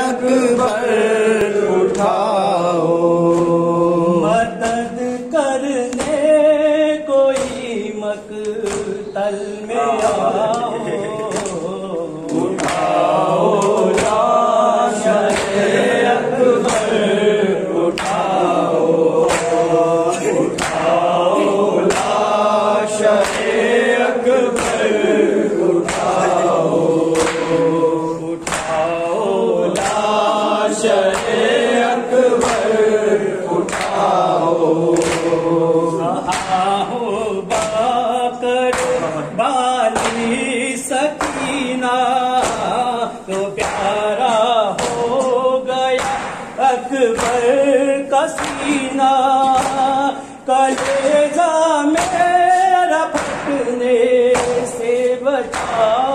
अकबर उठाओ। मदद करने कोई मकतल तो प्यारा हो गया अकबर का सीना कलेजा मेरा फटने से बचाओ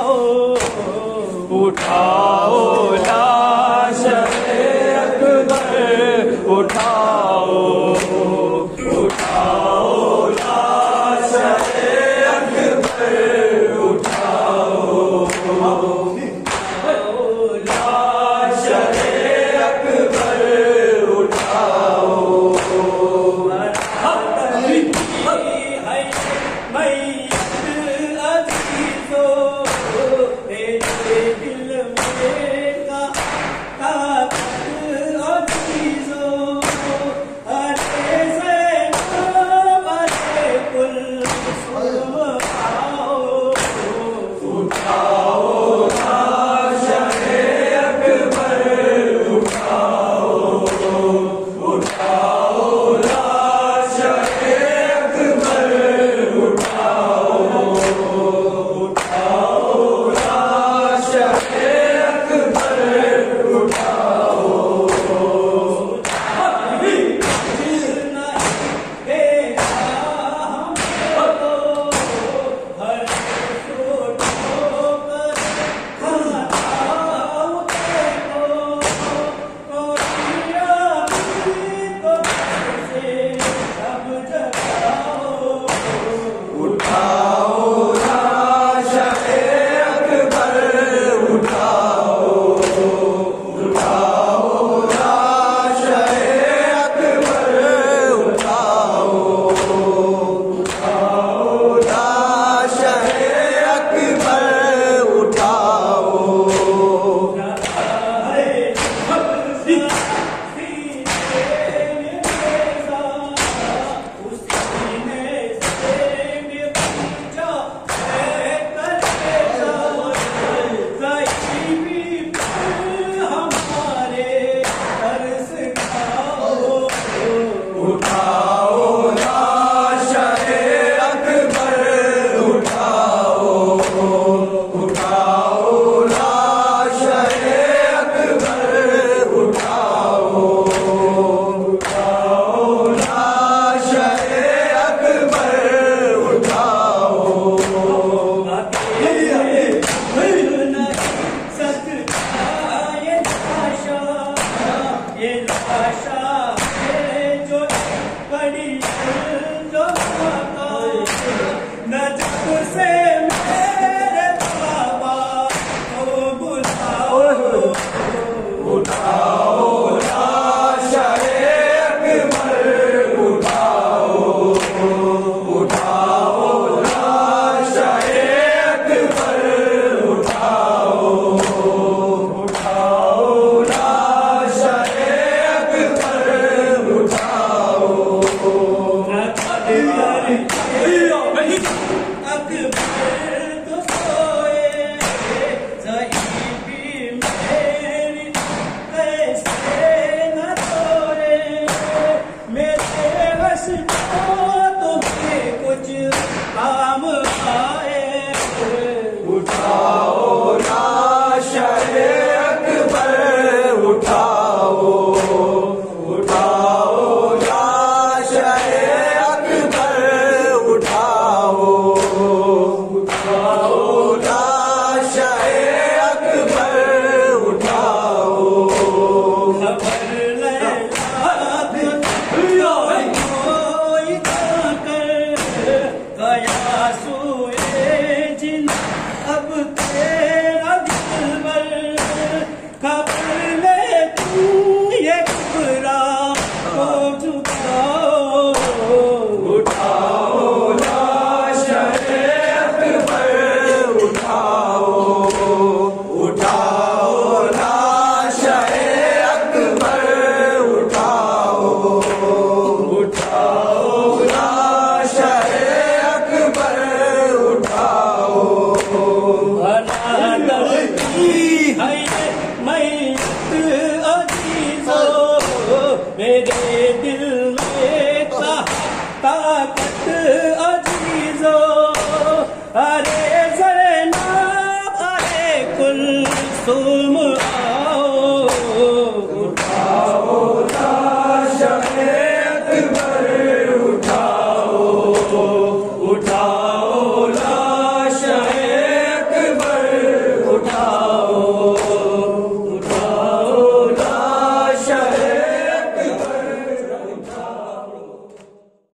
怎么